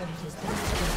turret has destroyed.